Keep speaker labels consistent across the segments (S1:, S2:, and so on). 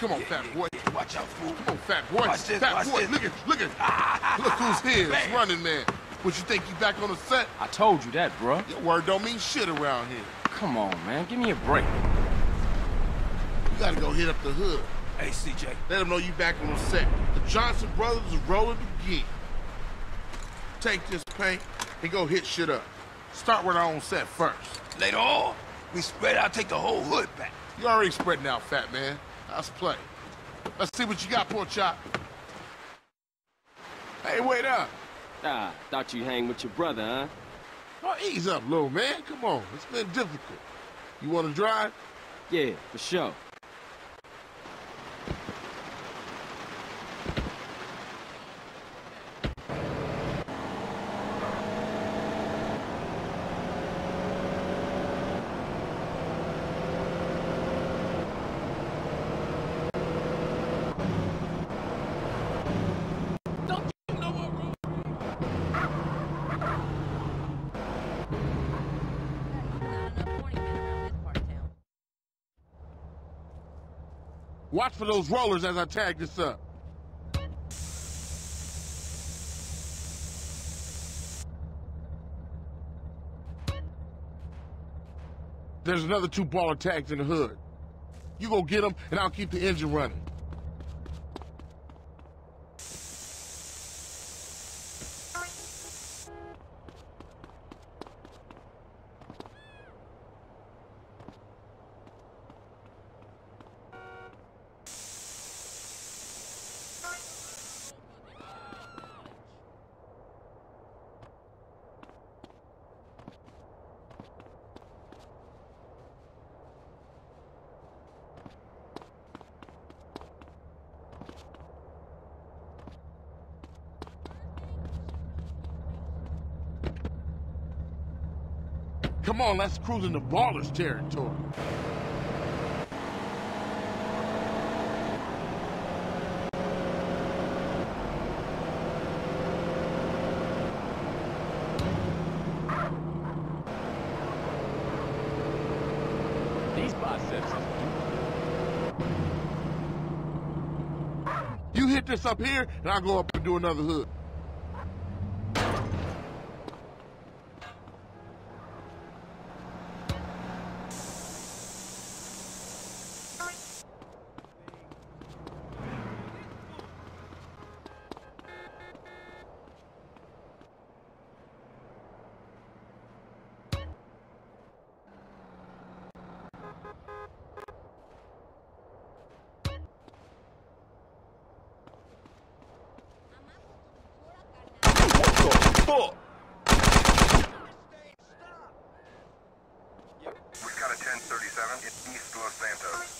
S1: Come on, fat boy.
S2: Watch out, fool.
S1: Come on, fat boy.
S2: Watch this,
S1: fat
S2: watch
S1: boy.
S2: this.
S1: Look at, look at. look who's here. It's running man. What you think you back on the set?
S3: I told you that, bruh.
S1: Your word don't mean shit around here.
S3: Come on, man. Give me a break.
S1: You gotta go hit up the hood.
S2: Hey, CJ.
S1: Let them know you back on the set. The Johnson brothers is rolling again. Take this paint and go hit shit up. Start with our own set first.
S2: Later on, we spread out, take the whole hood back.
S1: You already spreading out, fat man. Let's play. Let's see what you got, poor chop. Hey, wait up.
S4: Ah, thought you hang with your brother, huh?
S1: Oh, ease up, little man. Come on. It's been difficult. You want to drive?
S4: Yeah, for sure.
S1: Watch for those rollers as I tag this up. There's another two Balla tags in the hood. You go get them, and I'll keep the engine running. Come on, let's cruise into Ballas territory.
S3: These biceps.
S1: You hit this up here, and I'll go up and do another hood.
S5: We've got a 1037 in East Los Santos.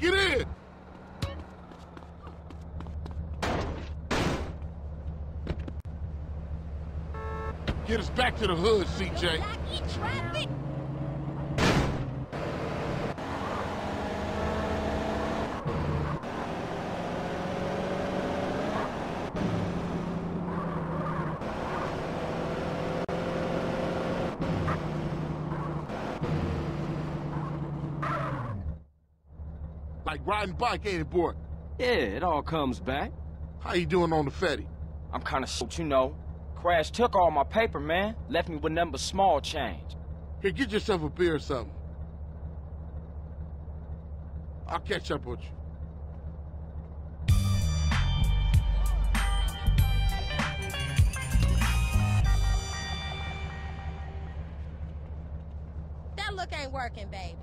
S1: Get in! Get us back to the hood, CJ.
S6: Traffic.
S1: Like riding bike, ain't it, boy?
S4: Yeah, it all comes back.
S1: How you doing on the Fetty?
S4: I'm kinda short, you know. Crash took all my paper, man. Left me with nothing but small change.
S1: Here, get yourself a beer or something. I'll catch up with you.
S6: That look ain't working, baby.